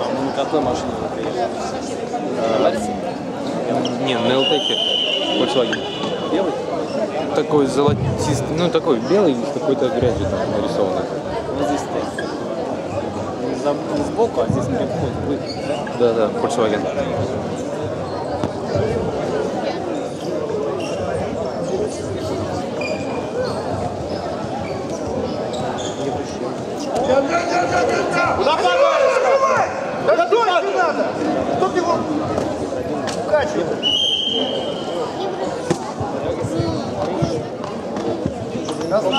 А мы на какой машине вы приехали? Не, на Элтеке. Volkswagen. Белый? Такой золотистый, ну такой белый с какой-то грязью там нарисованной. Вот здесь стоит. Не, сбоку, а здесь при входе. Да, да, Volkswagen. Куда падаешь? Да что не надо? Кто ты его укачивает? Да с ногами, Эрик. Куда ты падаешь, брат? Вот,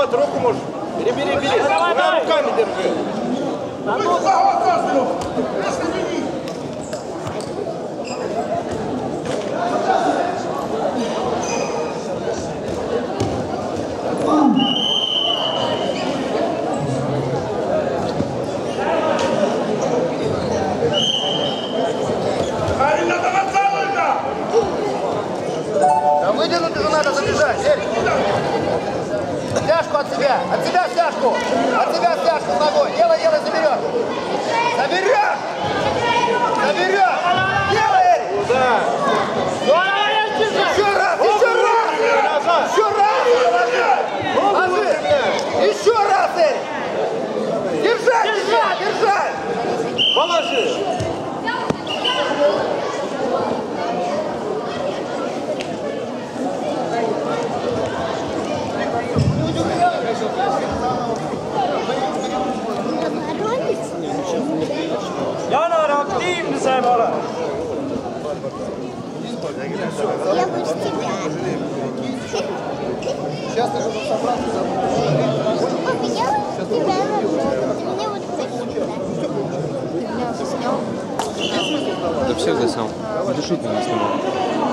вот, руку можешь. Бери, бери, бери. Двумя руками держи. Да надо забежать, Эрик. Стяжку от себя, от себя стяжку, от себя стяжку ногой. Делай, делай, заберешь. Заберешь! Заберешь! Делай, Эрик! Куда? Еще раз, еще раз! Еще раз! Ложи! Еще раз, Эрик! Держать, держать, держать! Положи! See pole. Я лучше тебя. Сейчас ты же собрался Папа, я тебя. Ты меня вот так Да всех заснял. Душить меня снимал.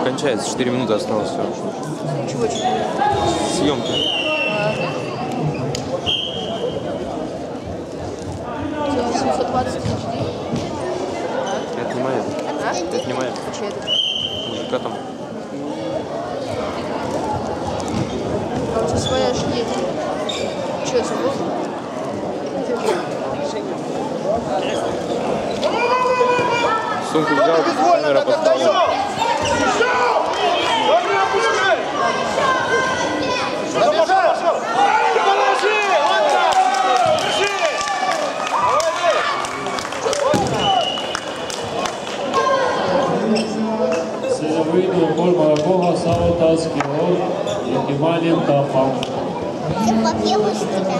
Кончается, 4 минуты осталось все. Чего? Съемки. Моя. А чья это? Мужика там. А у тебя своя же есть. Че, это был? Сумку взял, Безвольно камера так поставил. отдаешь! Забежал! Положи! Вот так! Держи! Силовидно Кольмарагова Савотацкий род Якиманин Тапал. Пап, я лучше тебя.